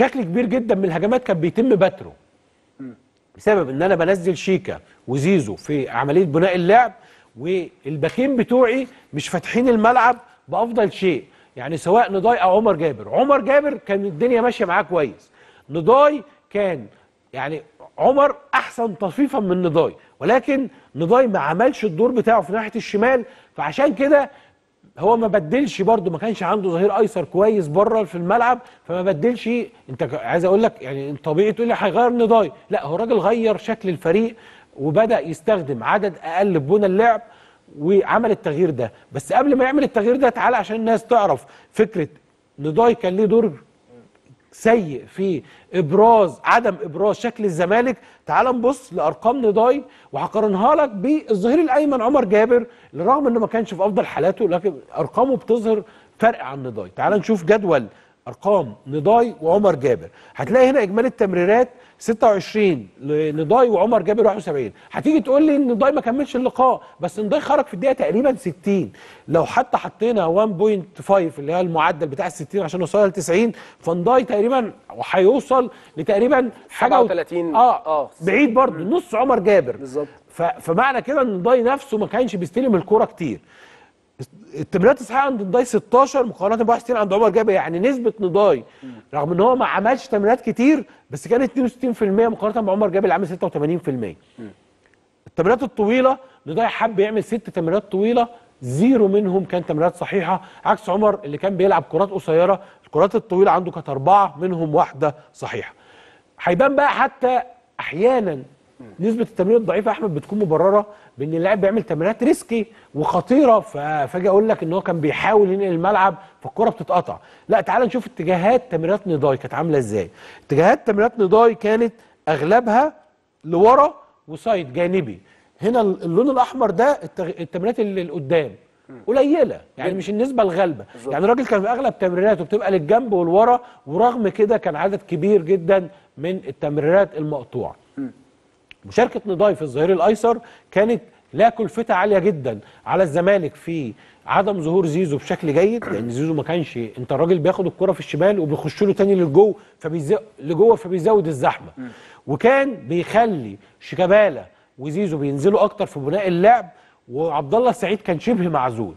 شكل كبير جدا من الهجمات كان بيتم بتره. بسبب إن أنا بنزل شيكا وزيزو في عملية بناء اللعب والباكين بتوعي مش فاتحين الملعب بأفضل شيء. يعني سواء نضاي أو عمر جابر. عمر جابر كان الدنيا ماشية معاه كويس. نضاي كان يعني عمر أحسن تصفيفا من نضاي. ولكن نضاي ما عملش الدور بتاعه في ناحية الشمال فعشان كده هو ما بدلش برده ما كانش عنده ظهير أيسر كويس بره في الملعب فما بدلش. انت عايز أقول لك يعني طبيعي تقول لي هيغير نضاي. لا هو الراجل غير شكل الفريق وبدأ يستخدم عدد أقل بنى اللعب وعمل التغيير ده. بس قبل ما يعمل التغيير ده تعالى عشان الناس تعرف فكرة نضاي كان ليه دور سيء في إبراز عدم إبراز شكل الزمالك. تعال نبص لأرقام نضاي وهقارنها لك بالظهير الأيمن عمر جابر لرغم إنه ما كانش في أفضل حالاته لكن أرقامه بتظهر فرق عن نضاي. تعال نشوف جدول أرقام نضاي وعمر جابر. هتلاقي هنا إجمالي التمريرات 26 لنضاي وعمر جابر 71 هتيجي تقول لي إن نضاي ما كملش اللقاء بس نضاي خرج في الدقيقة تقريبا 60 لو حتى حطينا 1.5 اللي هي المعدل بتاع ال 60 عشان نوصلها ل 90 فنضاي تقريبا هيوصل لتقريبا حاجة و- 37 آه, آه. بعيد برضه نص عمر جابر. بالظبط. فمعنى كده إن نضاي نفسه ما كانش بيستلم الكورة كتير. التمريرات الصحيحة عند نضاي 16 مقارنة ب 61 عند عمر جابر يعني نسبة نضاي رغم إن هو ما عملش تمريرات كتير بس كانت 62% مقارنة بعمر جابر اللي عامل 86% التمريرات الطويلة نضاي حب يعمل ست تمريرات طويلة زيرو منهم كان تمريرات صحيحة عكس عمر اللي كان بيلعب كرات قصيرة الكرات الطويلة عنده كانت أربعة منهم واحدة صحيحة. هيبان بقى حتى أحيانا نسبة التمرير الضعيفة يا أحمد بتكون مبررة بإن اللاعب بيعمل تمريرات ريسكي وخطيرة فأجي أقول لك إن هو كان بيحاول ينقل الملعب فالكرة بتتقطع. لا تعال نشوف اتجاهات تمريرات نضاي كانت عاملة إزاي. اتجاهات تمريرات نضاي كانت أغلبها لورا وسايد جانبي. هنا اللون الأحمر ده التمريرات اللي لقدام قليلة يعني مش النسبة الغالبة. يعني الراجل كان في أغلب تمريراته بتبقى للجنب والورا ورغم كده كان عدد كبير جدا من التمريرات المقطوعة. مشاركة نضاي في الظهير الأيسر كانت لا كلفتها عالية جدا على الزمالك في عدم ظهور زيزو بشكل جيد لأن زيزو ما كانش أنت الراجل بياخد الكرة في الشمال وبيخش له تاني للجو فبيزو... لجوه فبيزود الزحمة. وكان بيخلي شيكابالا وزيزو بينزلوا أكتر في بناء اللعب وعبد الله السعيد كان شبه معزول.